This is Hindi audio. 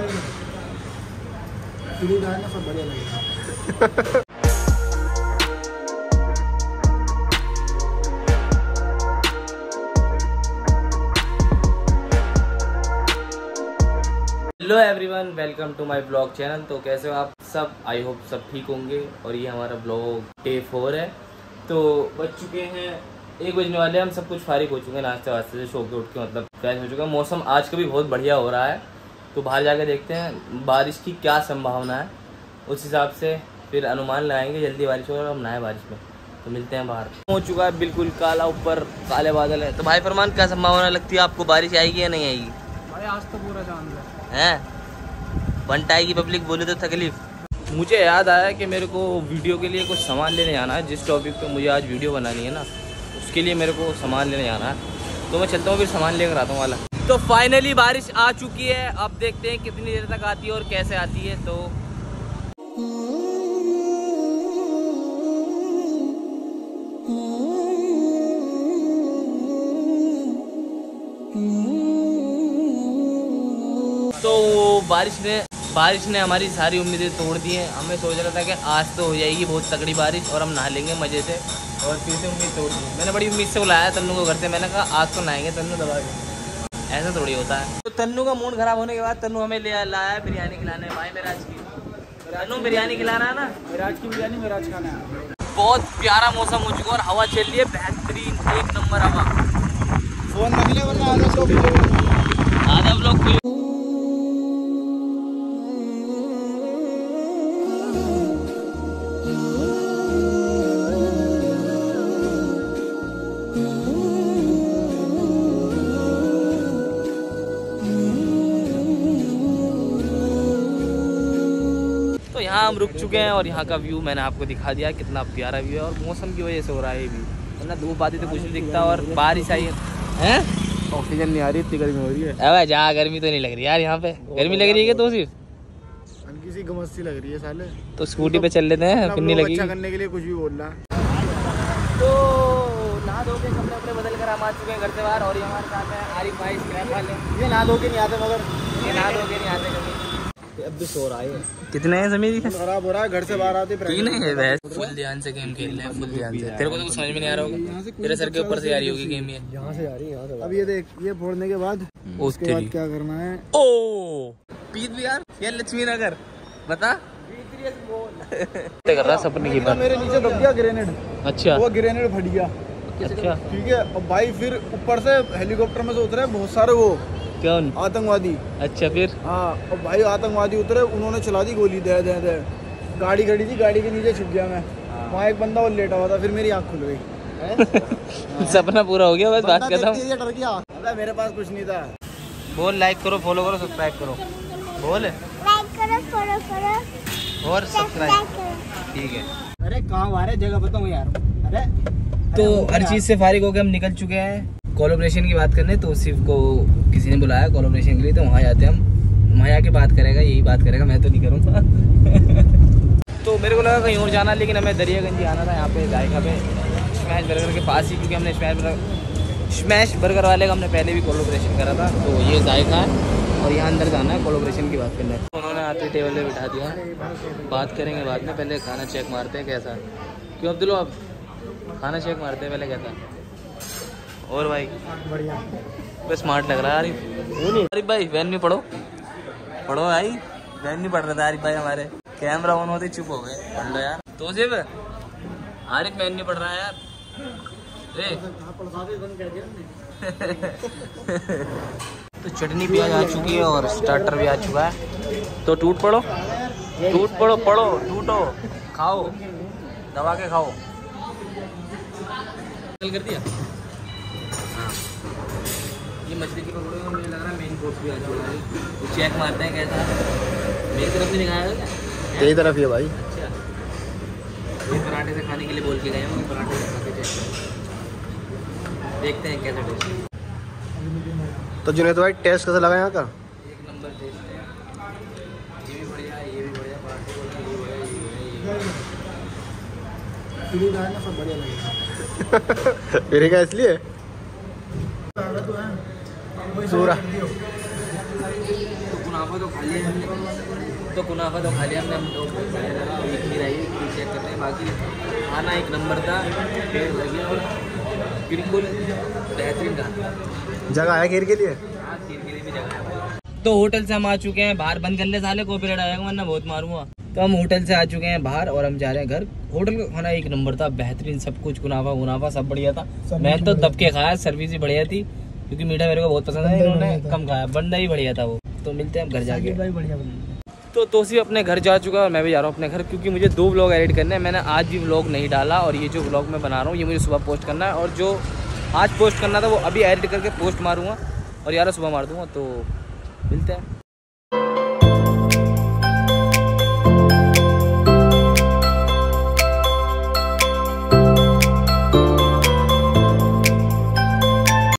Hello everyone welcome to my blog channel तो कैसे हो आप सब? आई होप सब ठीक होंगे और ये हमारा ब्लॉग डे फोर है। तो बज चुके हैं, एक बजने वाले हम सब कुछ फारिग हो चुके हैं नाश्ते वास्ते से, सो के उठ के मतलब फ्रेश हो चुका है। मौसम आज का भी बहुत बढ़िया हो रहा है। तो बाहर जाकर देखते हैं बारिश की क्या संभावना है। उस हिसाब से फिर अनुमान लगाएँगे जल्दी बारिश हो और हम नहाए बारिश में। तो मिलते हैं बाहर। हो चुका है बिल्कुल काला ऊपर काले बादल है। तो भाई फरमान क्या संभावना लगती है आपको बारिश आएगी या नहीं आएगी? भाई आज तो पूरा चाँद है। हैं? बनटाई की पब्लिक बोले तो तकलीफ़। मुझे याद आया कि मेरे को वीडियो के लिए कुछ सामान लेने जाना है। जिस टॉपिक पे मुझे आज वीडियो बनानी है ना उसके लिए मेरे को सामान लेने जाना है। तो मैं चलता हूँ फिर सामान लेकर आता हूँ वाला। तो फाइनली बारिश आ चुकी है। अब देखते हैं कितनी देर तक आती है और कैसे आती है तो तो बारिश ने बारिश ने हमारी सारी उम्मीदें तोड़ दी हैं। हमें सोच रहा था कि आज तो हो जाएगी बहुत तगड़ी बारिश और हम नहा लेंगे मज़े से। और फिर से उम्मीद तोड़ दी। मैंने बड़ी उम्मीद से बुलाया तन्नू को घर से। मैंने कहा, आज तो नहाएँगे तन्नू, दबा के। ऐसा थोड़ी होता है। तो तन्नू का मूड खराब होने के बाद तन्नू हमें ले लाया है बिरयानी खिलाने। भाई मेरा आज की तन्नू बिरयानी खिला रहा है ना? मेराज की बिरयानी मेराज खाना है। बहुत प्यारा मौसम हो चुका है और हवा चल रही है। बेहतरीन एक नंबर हवा। फ़ोन रख ले वरना आधा तो आधा लोग यहाँ हम रुक चुके हैं और यहाँ का व्यू मैंने आपको दिखा दिया कितना प्यारा व्यू है और मौसम की वजह से हो रहा है ये भी। वरना धूप आती तो कुछ नहीं दिखता और बारिश आई है। ऑक्सीजन नहीं आ रही इतनी गर्मी हो रही है। अबे जा गर्मी तो नहीं लग रही यार यहाँ पे। गर्मी लग रही है क्या तो सिर्फ़? हल्की सी गमस लग रही है साले। तो स्कूटी पे चल लेते हैं फिर नहीं लगी। अच्छा करने के लिए कुछ भी तो नहा धो के कपड़े वपड़े बदल कर हम आ चुके हैं घर से बाहर और ये हमारे साथ हैं आरिफ भाई स्क्रैप वाले। ये ना धो के नहीं आते मगर। ये नहा धो के नहीं आते कभी। अब भी सो रहा है। कितने हैं समीर? खराब हो रहा है घर से बाहर आते तीन है वैसे फुल ध्यान से गेम खेल रहे हैं फुल ध्यान से। तेरे को तो कुछ समझ में नहीं आ रहा होगा? तेरे सर के ऊपर से आ रही होगी गेम ये। यहाँ से आ रही है अब ये देख ये फोड़ने के बाद उसके बाद क्या करना है? ओ! पीत बिहार या लक्ष्मी नगर बता कर रहा सपने की बात। मेरे नीचे दब गया ग्रेनेड अच्छा। वो ग्रेनेड फट गया। अच्छा। ठीक है अब भाई फिर ऊपर से हेलीकॉप्टर में से उतरे बहुत सारे वो। कौन? आतंकवादी। अच्छा फिर? हाँ और भाई आतंकवादी उतरे उन्होंने चला दी गोली दे दे दे। गाड़ी खड़ी थी गाड़ी के नीचे छुप गया मैं। वहाँ एक बंदा और लेटा हुआ था फिर मेरी आँख खुल गई। सपना पूरा हो गया बस बात खत्म। देखते ही डर गया। मेरे पास कुछ नहीं था। बोल लाइक करो फॉलो करो सब्सक्राइब करो। बोल। लाइक करो फॉलो करो। और सब्सक्राइब करो। ठीक है। अरे कहाँ आ रहे जगह बताऊँ यार। अरे तो हर चीज़ से फारिग होकर हम निकल चुके हैं। कोलोब्रेशन की बात करने तो सिर्फ़ को किसी ने बुलाया कोलोब्रेशन के लिए तो वहाँ जाते हैं हम। वहाँ जाके बात करेगा, यही बात करेगा, मैं तो नहीं करूँगा। तो मेरे को लगा कहीं और जाना, लेकिन हमें दरियागंज ही आना था, यहाँ पे जायका पे। स्मैश बर्गर के पास ही, क्योंकि हमने स्मैश बर्गर स्मैश बर्गर वाले का हमने पहले भी कोलोब्रेशन करा था। तो ये जायका है, और यहाँ अंदर जाना है कोलोब्रेशन की बात करने। उन्होंने आते टेबल पे बिठा दिया। बात करेंगे बाद में, पहले खाना चेक मारते हैं, कैसा? क्यों अब्दुल आप? खाना चेक मारते हैं, पहले कैसा? और भाई? बढ़िया। बस स्मार्ट लग रहा है आरिफ आरिफ भाई वैन में पढ़ो। पढ़ो भाई वैन में पढ़ रहा था आरिफ भाई हमारे। कैमरा ऑन होते चुप हो गए। पढ़ लो यार। तो सिर्फ़ आरिफ वैन में पढ़ रहा है यार। रे। तो चटनी भी आ चुकी है और स्टार्टर भी आ चुका है। तो टूट पड़ो। टूट पड़ो पड़ो टूटो। खाओ। दबा के खाओ। कर दिया। मछली की पकड़ो मुझे लग रहा है मेन कोर्स भी आ चुका है। चेक मारते हैं कैसा मेरी तरफ़ भी दिखाया क्या? तेरी तरफ़ ही है भाई। अच्छा। ये पराठे से खाने के लिए बोल के गए हैं पराठे से खा के चेक देखते हैं कैसा टेस्ट तो जुनेद भाई टेस्ट कैसा लगा यहाँ का? एक नंबर टेस्ट है। ये भी बढ़िया ये भी बढ़िया पराठे बोल के ये बढ़िया ये बढ़िया ये बढ़िया। सब बढ़िया लगेगा। मेरे का इसलिए? सूरा तो कुनाफा तो खा लिया हमने। तो तो खा लिया हमने हम लोग एक ही रही चेक करते हैं बाकी खाना एक नंबर था पेड़ लगे और बिल्कुल बेहतरीन जगह है खीर के लिए? हाँ, खीर के लिए भी जगह है। तो होटल से हम आ चुके हैं बाहर बंद कर ले साले कॉपीराइट आएगा वरना बहुत मारूँगा। तो हम होटल से आ चुके हैं बाहर और हम जा रहे हैं घर। होटल का खाना एक नंबर था बेहतरीन सब कुछ गुनाफा गुनाफा सब बढ़िया था। मैं तो दब के खाया सर्विस भी बढ़िया थी। क्योंकि मीठा मेरे को बहुत पसंद है इन्होंने कम खाया बंदा ही बढ़िया था वो। तो मिलते हैं घर जाके। बढ़िया तो तोसी अपने घर जा चुका है और मैं भी जा रहा हूँ अपने घर क्योंकि मुझे दो ब्लॉग एडिट करने हैं। मैंने आज भी ब्लॉग नहीं डाला और ये जो ब्लॉग मैं बना रहा हूँ ये मुझे सुबह पोस्ट करना है। और जो आज पोस्ट करना था वो अभी एडिट करके पोस्ट मारूँगा। और यार सुबह मार दूँगा तो मिलते हैं।